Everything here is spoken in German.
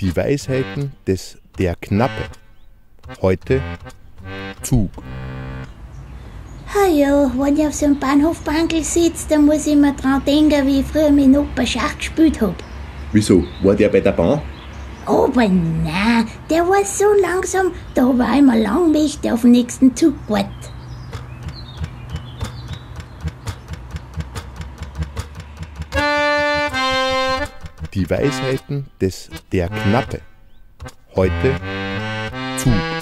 Die Weisheiten des Der Knappe. Heute Zug. Ah ja, wenn ich auf so einem Bahnhofbankel sitze, dann muss ich mir dran denken, wie ich früher mit Opa Schach gespielt hab. Wieso? War der bei der Bahn? Aber nein, der war so langsam, da hab ich immer lang nicht auf den nächsten Zug gewartet. Die Weisheiten des Der Knappe. Heute Zug.